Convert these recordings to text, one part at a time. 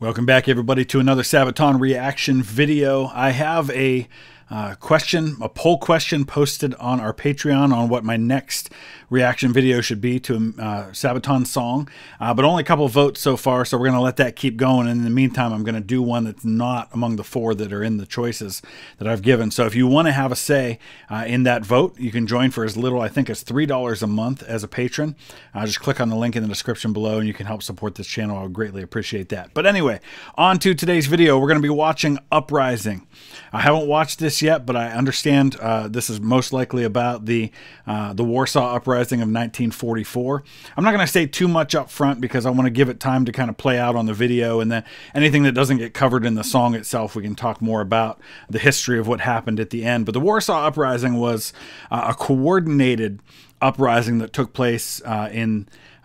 Welcome back, everybody, to another Sabaton reaction video. I have a uh, question, a poll question posted on our Patreon on what my next reaction video should be to a uh, Sabaton song, uh, but only a couple votes so far, so we're going to let that keep going. And in the meantime, I'm going to do one that's not among the four that are in the choices that I've given. So if you want to have a say uh, in that vote, you can join for as little, I think, as $3 a month as a patron. Uh, just click on the link in the description below and you can help support this channel. I would greatly appreciate that. But anyway, on to today's video. We're going to be watching Uprising. I haven't watched this yet, but I understand uh, this is most likely about the uh, the Warsaw Uprising of 1944. I'm not going to say too much up front because I want to give it time to kind of play out on the video, and then anything that doesn't get covered in the song itself, we can talk more about the history of what happened at the end. But the Warsaw Uprising was uh, a coordinated uprising that took place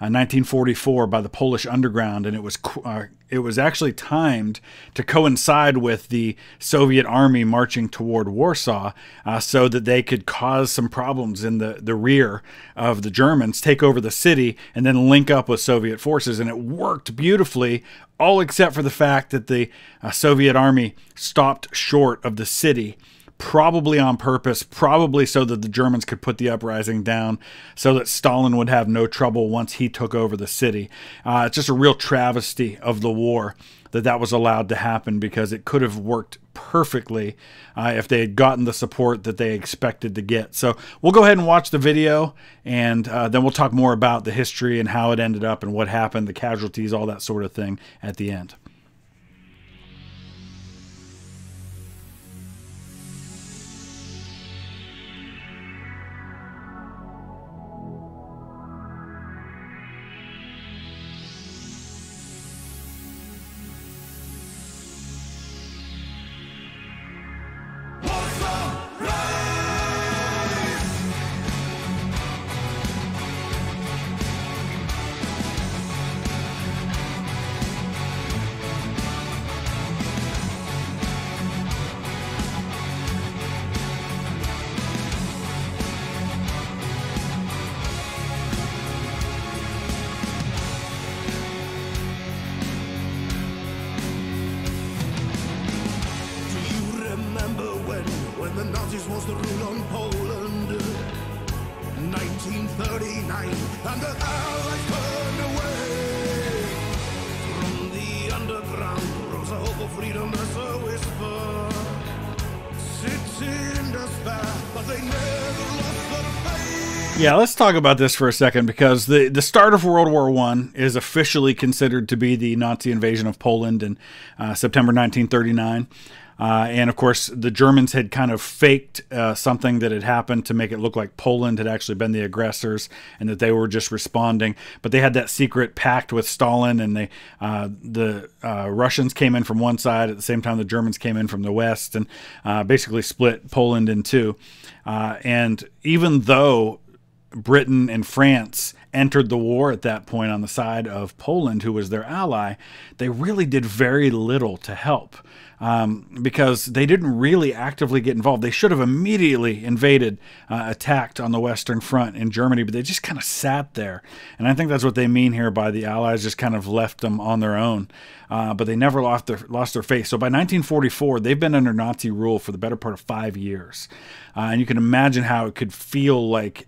uh, 1944 uh, by the Polish underground, and it was uh, it was actually timed to coincide with the Soviet army marching toward Warsaw, uh, so that they could cause some problems in the the rear of the Germans, take over the city, and then link up with Soviet forces, and it worked beautifully. All except for the fact that the uh, Soviet army stopped short of the city probably on purpose, probably so that the Germans could put the uprising down, so that Stalin would have no trouble once he took over the city. Uh, it's just a real travesty of the war that that was allowed to happen because it could have worked perfectly uh, if they had gotten the support that they expected to get. So we'll go ahead and watch the video and uh, then we'll talk more about the history and how it ended up and what happened, the casualties, all that sort of thing at the end. Yeah, let's talk about this for a second because the, the start of World War One is officially considered to be the Nazi invasion of Poland in uh, September 1939. Uh, and of course, the Germans had kind of faked uh, something that had happened to make it look like Poland had actually been the aggressors and that they were just responding. But they had that secret pact with Stalin, and they uh, the uh, Russians came in from one side at the same time the Germans came in from the west, and uh, basically split Poland in two. Uh, and even though Britain and France entered the war at that point on the side of Poland, who was their ally, they really did very little to help um, because they didn't really actively get involved. They should have immediately invaded, uh, attacked on the Western Front in Germany, but they just kind of sat there. And I think that's what they mean here by the Allies just kind of left them on their own. Uh, but they never lost their lost their faith. So by 1944, they've been under Nazi rule for the better part of five years, uh, and you can imagine how it could feel like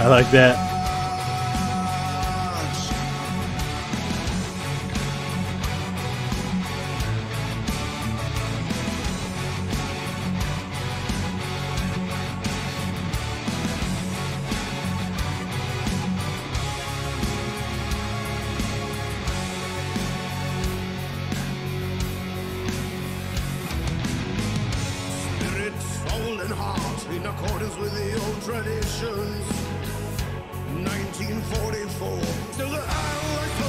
I like that. in accordance with the old traditions. 1944, still the Allies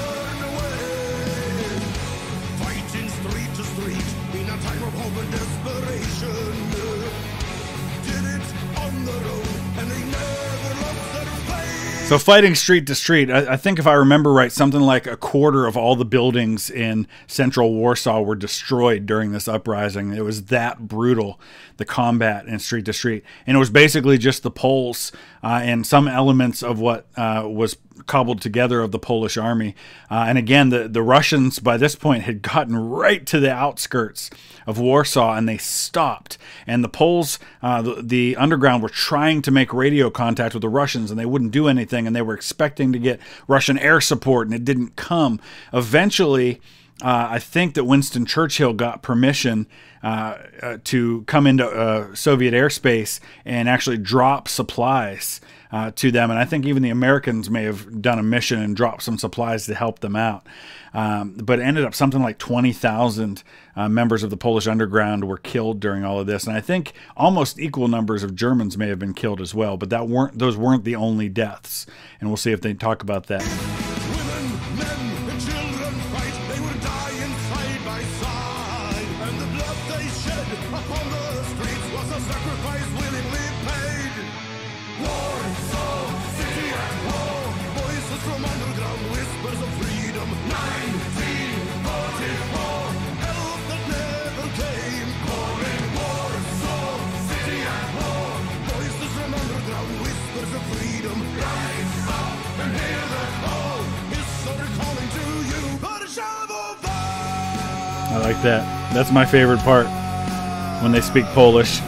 So fighting street to street, I, I, think if I remember right, something like a quarter of all the buildings in central Warsaw were destroyed during this uprising. It was that brutal, the combat in street to street, and it was basically just the Poles uh, and some elements of what uh, was cobbled together of the Polish army. Uh, and again, the, the Russians by this point had gotten right to the outskirts of Warsaw and they stopped. And the Poles, uh, the, the, underground, were trying to make radio contact with the Russians and they wouldn't do anything. And they were expecting to get Russian air support and it didn't come. Eventually, uh, I think that Winston Churchill got permission uh, uh, to come into uh, Soviet airspace and actually drop supplies uh, to them. And I think even the Americans may have done a mission and dropped some supplies to help them out. Um, but it ended up something like 20,000 uh, members of the Polish underground were killed during all of this. And I think almost equal numbers of Germans may have been killed as well. But that weren't those weren't the only deaths. And we'll see if they talk about that. Women, men, upon the streets was a sacrifice willingly paid. Warsaw, city at war. Voices from underground, whispers of freedom. 1944. Help that never came. Calling Warsaw, city at war. Voices from underground, whispers of freedom. Rise up and hear the call. History calling to you. I like that. That's my favorite part when they speak Polish.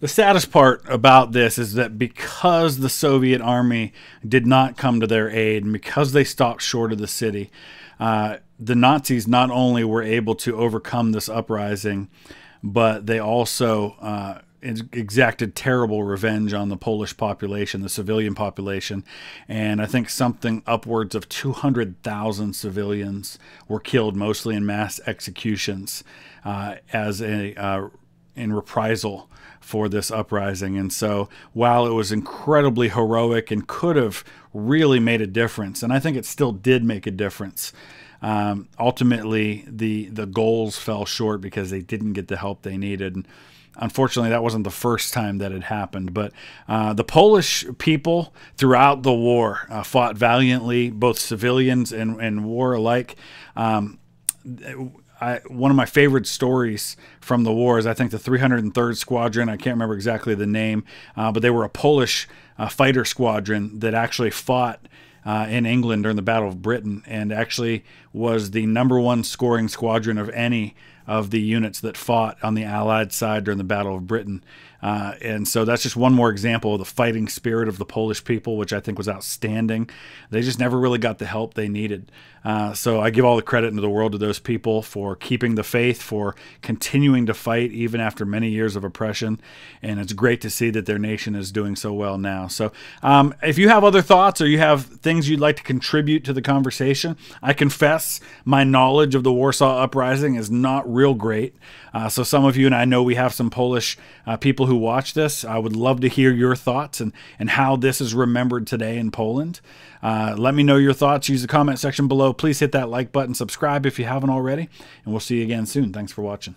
The saddest part about this is that because the Soviet army did not come to their aid and because they stopped short of the city, uh, the Nazis not only were able to overcome this uprising, but they also uh, exacted terrible revenge on the Polish population, the civilian population. And I think something upwards of 200,000 civilians were killed, mostly in mass executions, uh, as a uh, in reprisal for this uprising. And so, while it was incredibly heroic and could have really made a difference, and I think it still did make a difference, um, ultimately the the goals fell short because they didn't get the help they needed. And unfortunately, that wasn't the first time that had happened. But uh, the Polish people throughout the war uh, fought valiantly, both civilians and, and war alike. Um, I, one of my favorite stories from the war is I think the 303rd Squadron. I can't remember exactly the name, uh, but they were a Polish uh, fighter squadron that actually fought uh, in England during the Battle of Britain and actually was the number one scoring squadron of any of the units that fought on the Allied side during the Battle of Britain. Uh, and so that's just one more example of the fighting spirit of the Polish people, which I think was outstanding. They just never really got the help they needed. Uh, so I give all the credit in the world to those people for keeping the faith, for continuing to fight even after many years of oppression. And it's great to see that their nation is doing so well now. So um, if you have other thoughts or you have things you'd like to contribute to the conversation, I confess my knowledge of the Warsaw Uprising is not real great. Uh, so some of you, and I know we have some Polish uh, people who watch this, I would love to hear your thoughts and, and how this is remembered today in Poland. Uh, let me know your thoughts. Use the comment section below. Please hit that like button, subscribe if you haven't already, and we'll see you again soon. Thanks for watching.